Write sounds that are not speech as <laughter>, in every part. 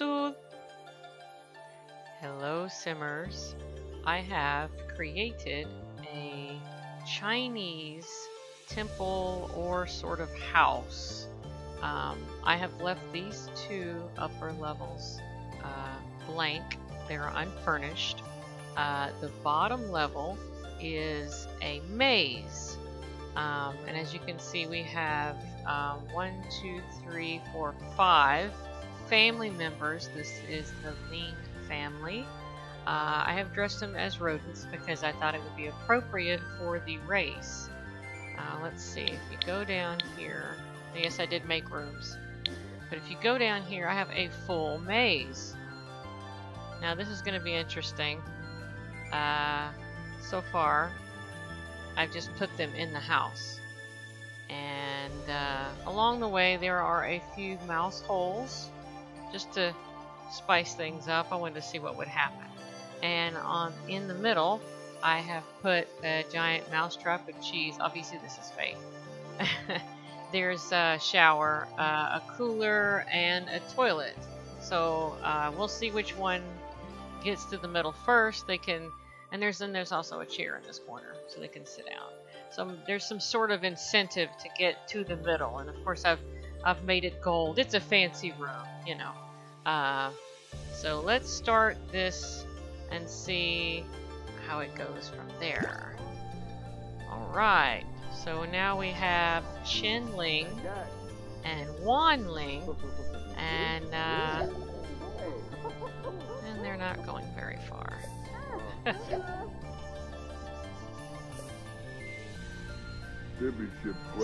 Sooth. Hello, Simmers. I have created a Chinese temple or sort of house. Um, I have left these two upper levels uh, blank. They're unfurnished. Uh, the bottom level is a maze. Um, and as you can see, we have um, one, two, three, four, five family members. This is the Ling family. Uh, I have dressed them as rodents because I thought it would be appropriate for the race. Uh, let's see, if you go down here, yes, I did make rooms. But if you go down here, I have a full maze. Now this is going to be interesting. Uh, so far, I've just put them in the house. And uh, along the way, there are a few mouse holes just to spice things up. I wanted to see what would happen. And on in the middle, I have put a giant mousetrap with cheese. Obviously, this is fake. <laughs> There's a shower, uh, a cooler, and a toilet. So uh, we'll see which one gets to the middle first. They can, and there's then there's also a chair in this corner, so they can sit down. So there's some sort of incentive to get to the middle, and of course I've I've made it gold. It's a fancy room, you know. Uh, so let's start this and see how it goes from there. Alright, so now we have Chen Ling and Wan Ling, and, uh, and they're not going very far. <laughs>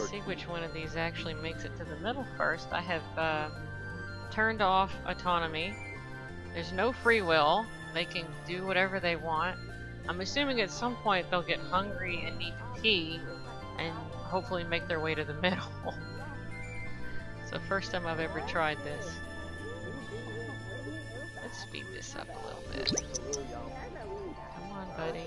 see which one of these actually makes it to the middle first. I have uh, turned off autonomy. There's no free will. They can do whatever they want. I'm assuming at some point they'll get hungry and need to pee and hopefully make their way to the <laughs> middle. so first time I've ever tried this. Let's speed this up a little bit. Come on, buddy.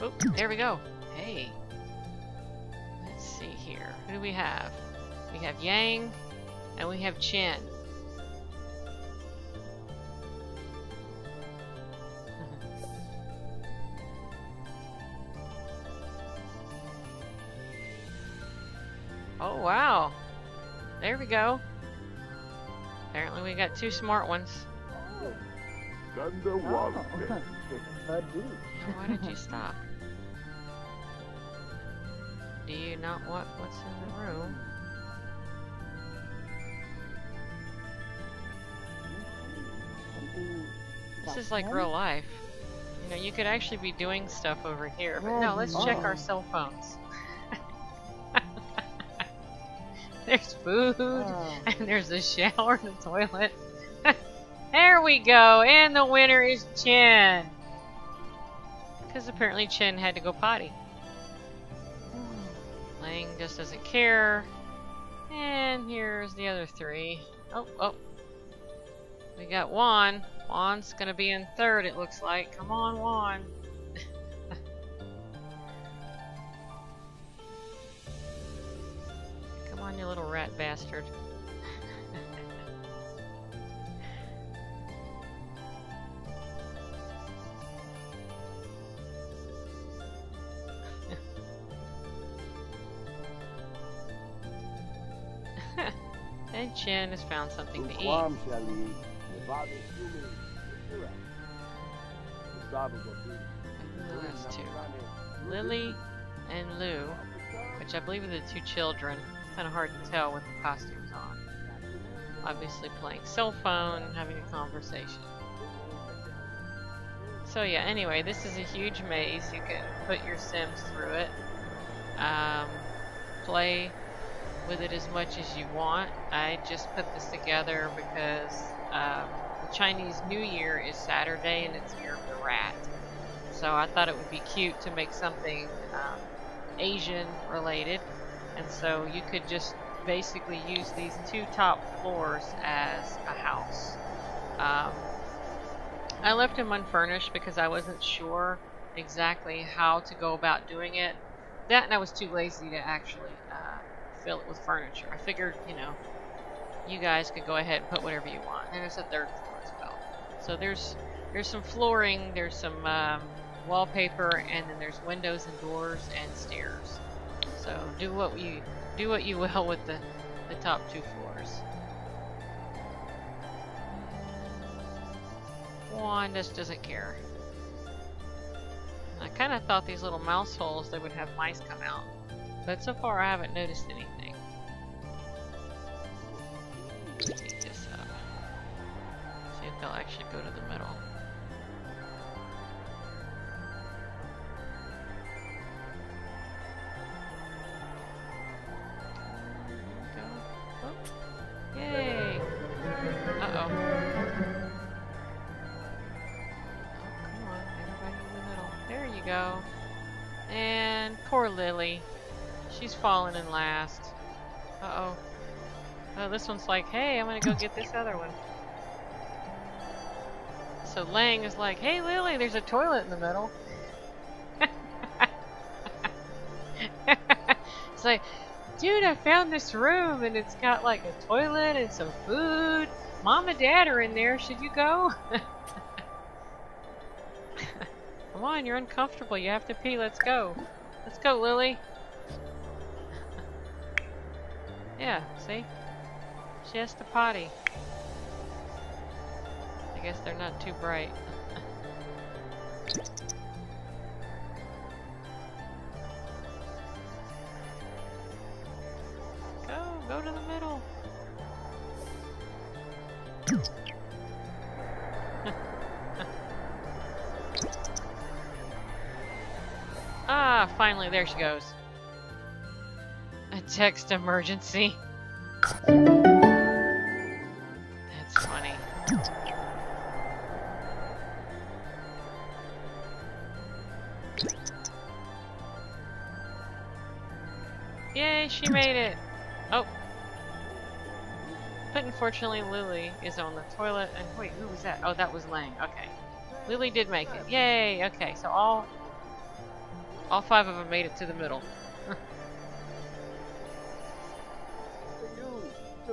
Oh, there we go. Hey. Let's see here. Who do we have? We have Yang, and we have Chen. <laughs> oh, wow. There we go. Apparently we got two smart ones. Thunder oh. Water. Now, <laughs> why did you stop? Do you not want what's in the room? This is like real life. You know, you could actually be doing stuff over here, but no, let's check our cell phones. <laughs> there's food, oh. and there's a shower and a toilet. There we go, and the winner is Chen. Because apparently Chen had to go potty. Lang just doesn't care. And here's the other three. Oh, oh. We got Juan. Juan's gonna be in third, it looks like. Come on, Juan. <laughs> Come on, you little rat bastard. And Chen has found something to eat. Has two? Lily and Lou, which I believe are the two children. It's kind of hard to tell with the costumes on. Obviously playing cell phone, having a conversation. So yeah, anyway, this is a huge maze. You can put your Sims through it. Um, play with it as much as you want. I just put this together because um, the Chinese New Year is Saturday and it's Year of the Rat. So I thought it would be cute to make something um, Asian related. And so you could just basically use these two top floors as a house. Um, I left them unfurnished because I wasn't sure exactly how to go about doing it. That and I was too lazy to actually uh, fill it with furniture. I figured, you know, you guys could go ahead and put whatever you want. And there's a third floor as well. So there's there's some flooring, there's some um, wallpaper, and then there's windows and doors and stairs. So do what you do what you <laughs> will with the the top two floors. Juan just doesn't care. I kind of thought these little mouse holes, they would have mice come out. But so far I haven't noticed anything. This up. See if they'll actually go to the middle. Go. Oh. Yay! Uh-oh. Come on, everybody in the middle. There you go. And poor Lily. She's fallen in last. Uh-oh. Oh, this one's like, hey, I'm gonna go get this other one. So Lang is like, hey Lily, there's a toilet in the middle. <laughs> it's like, dude, I found this room and it's got like a toilet and some food. Mom and Dad are in there. Should you go? <laughs> Come on, you're uncomfortable. You have to pee. Let's go. Let's go, Lily. Yeah, see? She has to potty. I guess they're not too bright. <laughs> go, go to the middle. <laughs> ah, finally, there she goes. Text emergency. That's funny. Yay, she made it! Oh. But unfortunately, Lily is on the toilet. And wait, who was that? Oh, that was Lang. Okay. Lily did make it. Yay! Okay, so all all five of them made it to the middle. <laughs>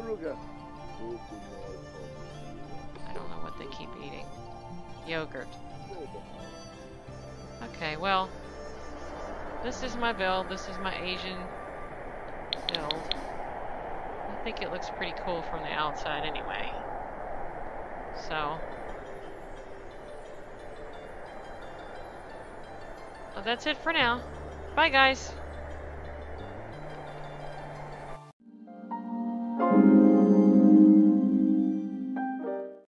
I don't know what they keep eating. Yogurt. Okay, well, this is my build. This is my Asian build. I think it looks pretty cool from the outside anyway. So. Well, that's it for now. Bye, guys.